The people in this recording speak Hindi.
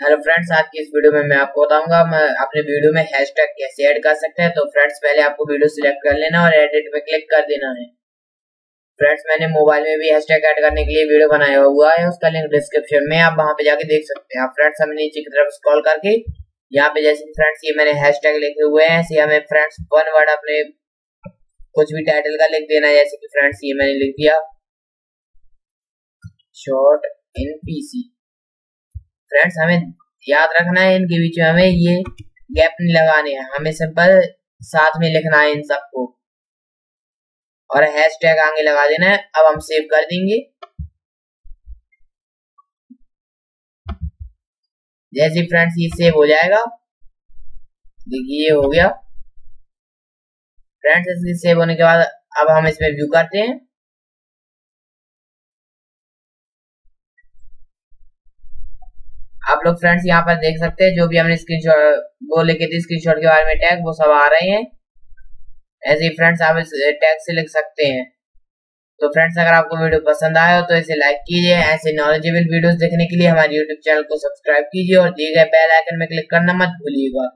हेलो फ्रेंड्स आज की इस वीडियो में मैं आपको बताऊँगा, मैं अपने वीडियो में हैशटैग कैसे ऐड कर सकते हैं। तो फ्रेंड्स पहले आपको वीडियो सिलेक्ट कर लेना और एडिट पे क्लिक कर देना है। फ्रेंड्स मैंने मोबाइल में भी हैशटैग ऐड करने के लिए वीडियो बनाया हुआ है, उसका लिंक डिस्क्रिप्शन में आप वहाँ पे जाके देख सकते हैं। आप फ्रेंड्स हमें नीचे की तरफ़ स्क्रॉल करके, यहाँ पे जैसे फ्रेंड्स ये मैंने हैशटैग लिखे हुए हैं, ऐसे हमें फ्रेंड्स वन वर्ड अपने कुछ भी टाइटल का लिख देना जैसे कि फ्रेंड्स ये मैंने लिख दिया। शॉर्ट इन पीसी फ्रेंड्स हमें याद रखना है, इनके बीच में हमें ये गैप नहीं लगाने हैं। हमें सिंपल साथ में लिखना है इन सबको। और हैश टैग आगे लगा देना है, अब हम सेव कर देंगे। जैसे फ्रेंड्स ये सेव हो जाएगा। देखिए, ये हो गया। फ्रेंड्स इसके सेव होने के बाद अब हम इसमें व्यू करते हैं आप लोग फ्रेंड्स यहाँ पर देख सकते हैं, जो भी हमने स्क्रीनशॉट वो लिखे थे स्क्रीनशॉट के बारे में टैग वो सब आ रहे हैं। ऐसे ही फ्रेंड्स आप इस टैग से लिख सकते हैं। तो फ्रेंड्स अगर आपको वीडियो पसंद आया हो तो इसे लाइक कीजिए। ऐसे नॉलेजेबल वीडियोस देखने के लिए हमारे यूट्यूब चैनल को सब्सक्राइब कीजिए और दिए गए बेल आइकन में क्लिक करना मत भूलिएगा।